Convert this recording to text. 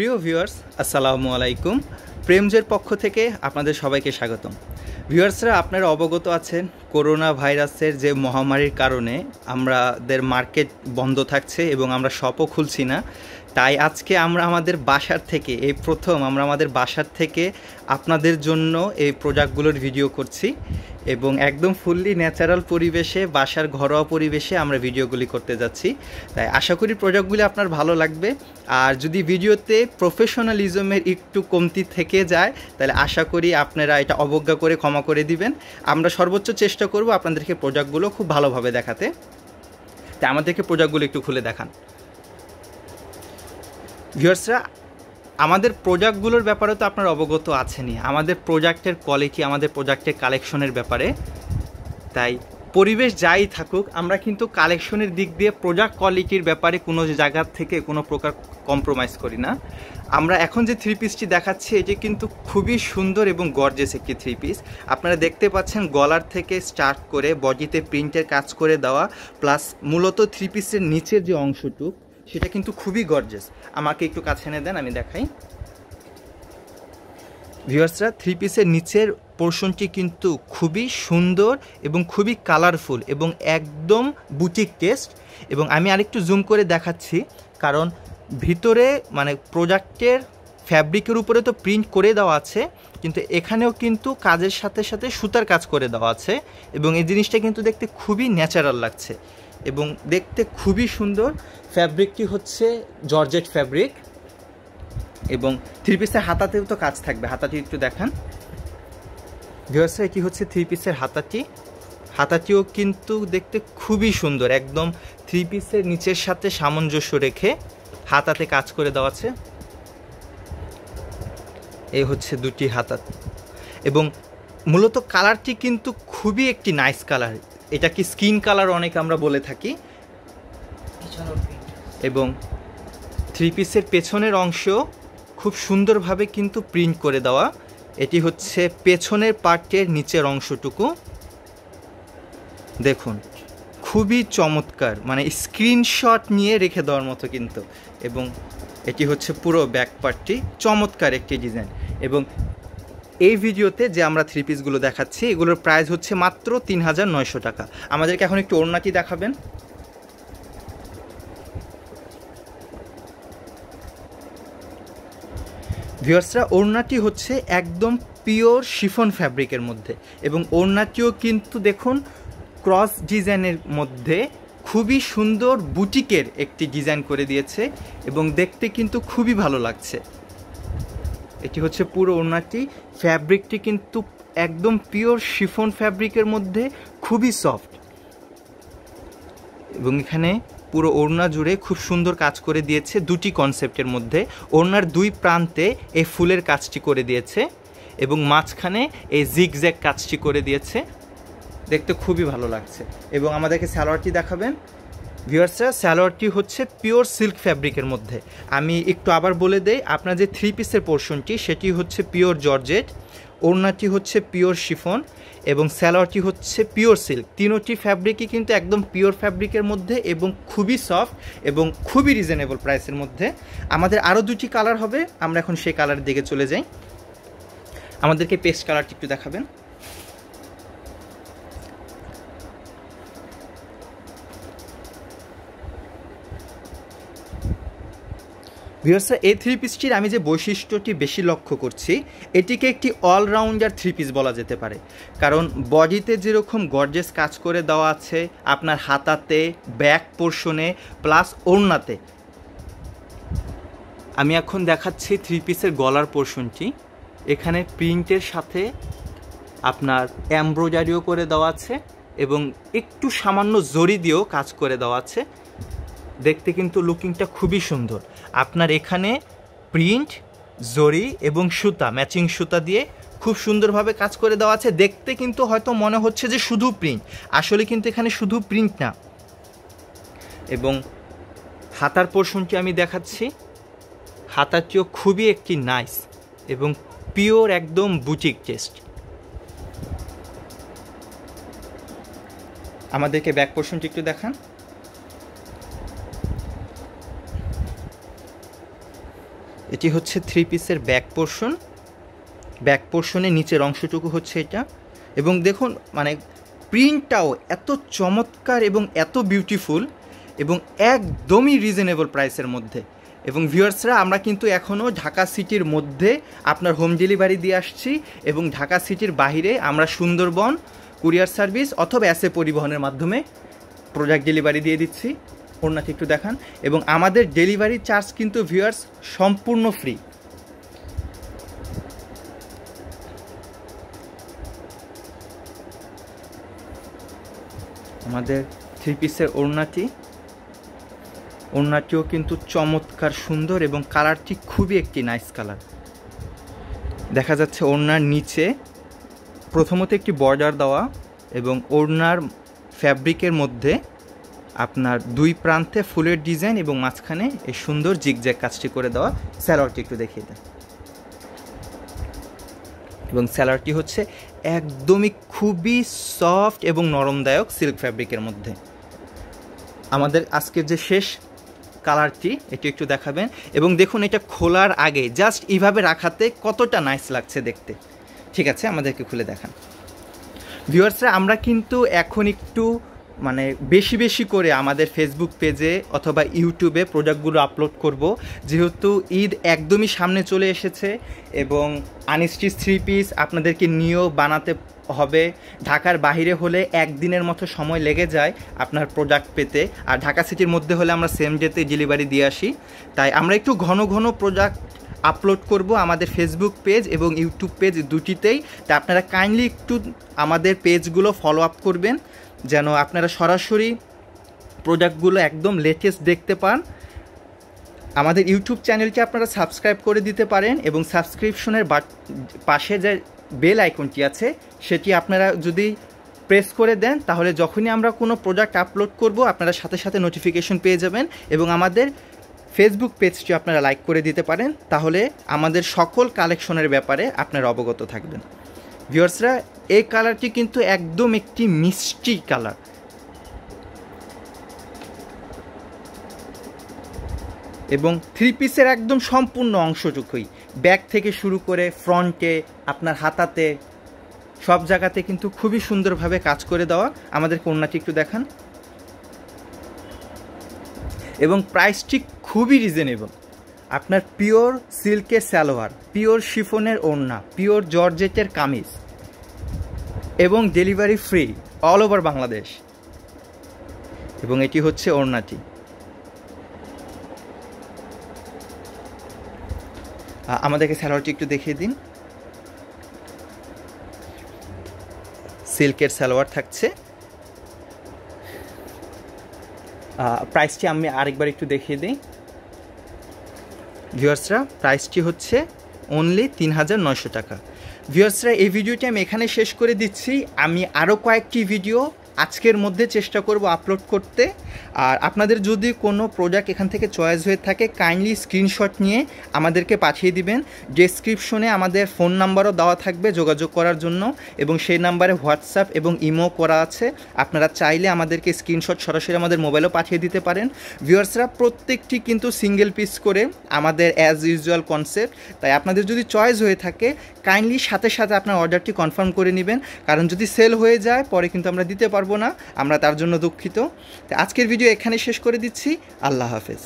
প্রিয় ভিউয়ার্স, আসসালামু আলাইকুম। প্রেমজের পক্ষ থেকে আপনাদের সবাইকে স্বাগতম। ভিউয়ার্সরা, আপনারা অবগত আছেন করোনা ভাইরাসের যে মহামারীর কারণে আমাদের মার্কেট বন্ধ থাকছে এবং আমরা শপও খুলছি না। তাই আজকে আমরা আমাদের বাসার থেকে, এই প্রথম আমরা আমাদের বাসার থেকে আপনাদের জন্য এই প্রোডাক্টগুলোর ভিডিও করছি এবং একদম ফুললি ন্যাচারাল পরিবেশে, বাসার ঘরোয়া পরিবেশে আমরা ভিডিওগুলি করতে যাচ্ছি। তাই আশা করি প্রোডাক্টগুলি আপনার ভালো লাগবে। আর যদি ভিডিওতে প্রফেশনালিজমের একটু কমতি থেকে যায়, তাহলে আশা করি আপনারা এটা অবজ্ঞা করে ক্ষমা করে দিবেন। আমরা সর্বোচ্চ চেষ্টা করব আপনাদেরকে প্রোডাক্টগুলো খুব ভালোভাবে দেখাতে। তাই আমাদেরকে প্রোডাক্টগুলো একটু খুলে দেখান। ভিউয়ার্সরা আমাদের প্রোডাক্টগুলোর ব্যাপারে তো আপনারা অবগত আছেনই। আমাদের প্রোডাক্টের কোয়ালিটি আমাদের প্রোডাক্টের কালেকশনের ব্যাপারে। তাই পরিবেশ যাই থাকুক, আমরা কিন্তু কালেকশনের দিক দিয়ে প্রোডাক্ট কোয়ালিটির ব্যাপারে কোনো জায়গা থেকে কোনো প্রকার কম্প্রোমাইজ করি না। আমরা এখন যে থ্রি পিসটি দেখাচ্ছি, এটি কিন্তু খুবই সুন্দর এবং গর্জেস একটি থ্রি পিস আপনারা দেখতে পাচ্ছেন গলার থেকে স্টার্ট করে বডিতে প্রিন্টের কাজ করে দেওয়া প্লাস মূলত থ্রি পিসের নিচের যে অংশটুক সেটা কিন্তু খুবই গর্জেস আমাকে একটু কাছে এনে দেন, আমি দেখাই। ভিউয়ার্সরা থ্রি পিসের নিচের পোর্শনটি কিন্তু খুবই সুন্দর এবং খুবই কালারফুল এবং একদম বুটিক টেস্ট এবং আমি আরেকটু জুম করে দেখাচ্ছি, কারণ ভিতরে মানে প্রোডাক্টের ফ্যাব্রিকের উপরে তো প্রিন্ট করে দেওয়া আছে, কিন্তু এখানেও কিন্তু কাজের সাথে সাথে সুতার কাজ করে দেওয়া আছে এবং এই জিনিসটা কিন্তু দেখতে খুবই ন্যাচারাল লাগছে। এবং দেখতে খুবই সুন্দর। ফ্যাব্রিকটি হচ্ছে জর্জেট ফ্যাব্রিক এবং থ্রি পিসের হাতাতেও তো কাজ থাকবে। হাতাটি একটু দেখান। ভিওয়ার্সরা এটি হচ্ছে থ্রি পিসের হাতাটি। হাতাটিও কিন্তু দেখতে খুবই সুন্দর। একদম থ্রি পিসের নিচের সাথে সামঞ্জস্য রেখে হাতাতে কাজ করে দেওয়া আছে। এই হচ্ছে দুটি হাতা। এবং মূলত কালারটি কিন্তু খুবই একটি নাইস কালার এটা কি স্কিন কালার অনেক আমরা বলে থাকি? এবং থ্রি পিসের পেছনের অংশ খুব সুন্দরভাবে কিন্তু প্রিন্ট করে দেওয়া। এটি হচ্ছে পেছনের পার্টের নিচের অংশটুকু। দেখুন খুবই চমৎকার মানে স্ক্রিনশট নিয়ে রেখে দেওয়ার মতো কিন্তু। এবং এটি হচ্ছে পুরো ব্যাক পার্টটি চমৎকার একটি ডিজাইন। এবং এই ভিডিওতে যে আমরা থ্রি পিসগুলো দেখাচ্ছি, এগুলোর প্রাইস হচ্ছে মাত্র তিন হাজার নয়শো টাকা। আমাদেরকে এখন একটু ওড়নাটি দেখাবেন? ভিওর্সরা ওড়নাটি হচ্ছে একদম পিওর শিফন ফ্যাব্রিকের মধ্যে এবং ওড়নাটিও কিন্তু দেখুন ক্রস ডিজাইনের মধ্যে খুবই সুন্দর বুটিকের একটি ডিজাইন করে দিয়েছে এবং দেখতে কিন্তু খুবই ভালো লাগছে। এটি হচ্ছে পুরো ওড়নাটি। ফ্যাব্রিকটি কিন্তু একদম পিওর শিফন ফ্যাব্রিকের মধ্যে খুবই সফট এবং এখানে পুরো ওড়না জুড়ে খুব সুন্দর কাজ করে দিয়েছে দুটি কনসেপ্টের মধ্যে। ওড়নার দুই প্রান্তে এই ফুলের কাজটি করে দিয়েছে এবং মাঝখানে এই জিগজ্যাক কাজটি করে দিয়েছে। দেখতে খুবই ভালো লাগছে। এবং আমাদেরকে স্যালোয়ারটি দেখাবেন। ভিউয়ার্সরা স্যালোয়ারটি হচ্ছে পিওর সিল্ক ফ্যাব্রিকের মধ্যে। আমি একটু আবার বলে দেই, আপনার যে থ্রি পিসের পোর্শনটি সেটি হচ্ছে পিওর জর্জেট ওড়নাটি হচ্ছে পিওর শিফন এবং স্যালোয়ারটি হচ্ছে পিওর সিল্ক তিনোটি ফ্যাব্রিকই কিন্তু একদম পিওর ফ্যাব্রিকের মধ্যে এবং খুবই সফট এবং খুবই রিজনেবল প্রাইসের মধ্যে। আমাদের আরও দুটি কালার হবে, আমরা এখন সেই কালারের দিকে চলে যাই। আমাদেরকে পেস্ট কালারটি একটু দেখাবেন। ভিউয়ার্সরা এই থ্রি পিসটির আমি যে বৈশিষ্ট্যটি বেশি লক্ষ্য করছি, এটিকে একটি অলরাউন্ডার থ্রি পিস বলা যেতে পারে। কারণ বডিতে যেরকম গর্জেস কাজ করে দেওয়া আছে, আপনার হাতাতে ব্যাক পোর্শনে প্লাস ওড়নাতে। আমি এখন দেখাচ্ছি থ্রি পিসের গলার পোর্শনটি এখানে প্রিন্টের সাথে আপনার এমব্রয়ডারিও করে দেওয়া আছে এবং একটু সামান্য জরি দিয়েও কাজ করে দেওয়া আছে। দেখতে কিন্তু লুকিংটা খুবই সুন্দর। আপনার এখানে প্রিন্ট, জরি এবং সুতা, ম্যাচিং সুতা দিয়ে খুব সুন্দরভাবে কাজ করে দেওয়া আছে। দেখতে কিন্তু হয়তো মনে হচ্ছে যে শুধু প্রিন্ট। আসলে কিন্তু এখানে শুধু প্রিন্ট না। এবং হাতার পোর্শনটি আমি দেখাচ্ছি। হাতাটিও খুবই একটি নাইস এবং পিওর একদম বুটিক টেস্ট আমাদেরকে ব্যাক পোর্শনটি একটু দেখান। এটি হচ্ছে থ্রি পিসের ব্যাক পোর্শন ব্যাক পোর্শনের নিচের অংশটুকু হচ্ছে এটা। এবং দেখুন মানে প্রিন্টটাও এত চমৎকার এবং এত বিউটিফুল এবং একদমই রিজনেবল প্রাইসের মধ্যে। এবং ভিউয়ার্সরা আমরা কিন্তু এখনও ঢাকা সিটির মধ্যে আপনার হোম ডেলিভারি দিয়ে আসছি এবং ঢাকা সিটির বাহিরে আমরা সুন্দরবন কুরিয়ার সার্ভিস অথবা অ্যাসে পরিবহনের মাধ্যমে প্রোডাক্ট ডেলিভারি দিয়ে দিচ্ছি। ওনাকে একটু দেখান, এবং আমাদের ডেলিভারি চার্জ কিন্তু ভিউয়ার্স সম্পূর্ণ ফ্রি। আমাদের থ্রি পিসের ওড়নাটি। ওড়নাটিও কিন্তু চমৎকার সুন্দর এবং কালারটি খুবই একটি নাইস কালার। দেখা যাচ্ছে ওড়নার নিচে প্রথমত একটি বর্ডার দেওয়া এবং ওড়নার ফ্যাব্রিকের মধ্যে আপনার দুই প্রান্তে ফুলের ডিজাইন এবং মাঝখানে এই সুন্দর জিগজ্যাগ কাজটি করে দেওয়া স্যালোয়ারটি একটু দেখিয়ে দেন। এবং স্যালোয়ারটি হচ্ছে একদমই খুবই সফট এবং নরমদায়ক সিল্ক ফ্যাব্রিকের মধ্যে। আমাদের আজকের যে শেষ কালারটি, এটি একটু দেখাবেন। এবং দেখুন, এটা খোলার আগে জাস্ট এইভাবে রাখাতে কতটা নাইস লাগছে দেখতে। ঠিক আছে, আমাদেরকে খুলে দেখান। ভিউয়ার্সরা, আমরা কিন্তু এখন একটু মানে বেশি বেশি করে আমাদের ফেসবুক পেজে অথবা ইউটিউবে প্রোডাক্টগুলো আপলোড করব। যেহেতু ঈদ একদমই সামনে চলে এসেছে এবং আনস্টিচ থ্রি পিস আপনাদেরকে নিয়েও বানাতে হবে। ঢাকার বাহিরে হলে একদিনের মতো সময় লেগে যায় আপনার প্রোডাক্ট পেতে। আর ঢাকা সিটির মধ্যে হলে আমরা সেম ডেতে ডেলিভারি দিয়ে আসি। তাই আমরা একটু ঘন ঘন প্রোডাক্ট আপলোড করব আমাদের ফেসবুক পেজ এবং ইউটিউব পেজ দুটিতেই। তা আপনারা কাইন্ডলি একটু আমাদের পেজগুলো ফলো আপ করবেন। যেন আপনারা সরাসরি প্রোডাক্টগুলো একদম লেটেস্ট দেখতে পান। আমাদের ইউটিউব চ্যানেলটি আপনারা সাবস্ক্রাইব করে দিতে পারেন এবং সাবস্ক্রিপশনের পাশে যে বেল আইকনটি আছে, সেটি আপনারা যদি প্রেস করে দেন, তাহলে যখনই আমরা কোনো প্রোডাক্ট আপলোড করব, আপনারা সাথে সাথে নোটিফিকেশন পেয়ে যাবেন এবং আমাদের ফেসবুক পেজটি আপনারা লাইক করে দিতে পারেন। তাহলে আমাদের সকল কালেকশনের ব্যাপারে আপনারা অবগত থাকবেন। ভিউয়ার্সরা এই কালারটি কিন্তু একদম একটি মিষ্টি কালার এবং থ্রি পিসের একদম সম্পূর্ণ অংশটুকুই। ব্যাক থেকে শুরু করে ফ্রন্টে আপনার হাতাতে, সব জায়গাতে কিন্তু খুবই সুন্দরভাবে কাজ করে দেওয়া। আমাদের কন্যাটি একটু দেখান। এবং প্রাইসটি খুবই রিজনেবল আপনার পিওর সিল্কের সালোয়ার, পিওর শিফনের ওড়না, পিওর জর্জেটের কামিজ এবং delivery free all over Bangladesh. এবং এটি হচ্ছে ওড়নাটি। আমাদেরকে সালোয়ারটি একটু দেখিয়ে দিন। সিল্কের সালোয়ার থাকছে। প্রাইসটি আমি আরেকবার একটু দেখিয়ে দিই। ভিউয়ার্সরা, প্রাইসটি হচ্ছে অনলি তিন হাজার নয়শো টাকা। ভিউয়ার্সরা, এই ভিডিওটি আমি এখানে শেষ করে দিচ্ছি। আমি আরও কয়েকটি ভিডিও আজকের মধ্যে চেষ্টা করব আপলোড করতে। আর আপনাদের যদি কোনো প্রোডাক্ট এখান থেকে চয়েস হয়ে থাকে কাইন্ডলি স্ক্রিনশট নিয়ে আমাদেরকে পাঠিয়ে দিবেন। ডেসক্রিপশনে আমাদের ফোন নাম্বারও দেওয়া থাকবে যোগাযোগ করার জন্য এবং সেই নাম্বারে হোয়াটসঅ্যাপ এবং ইমো করা আছে। আপনারা চাইলে আমাদেরকে স্ক্রিনশট সরাসরি আমাদের মোবাইলেও পাঠিয়ে দিতে পারেন। ভিউয়ার্সরা প্রত্যেকটি কিন্তু সিঙ্গেল পিস করে আমাদের অ্যাজ ইউজুয়াল কনসেপ্ট তাই আপনাদের যদি চয়েস হয়ে থাকে কাইন্ডলি সাথে সাথে আপনার অর্ডারটি কনফার্ম করে নেবেন। কারণ যদি সেল হয়ে যায়, পরে কিন্তু আমরা দিতে পারব না আমরা তার জন্য দুঃখিত। আজকের ভিডিও এখানে শেষ করে দিচ্ছি। আল্লাহ হাফেজ।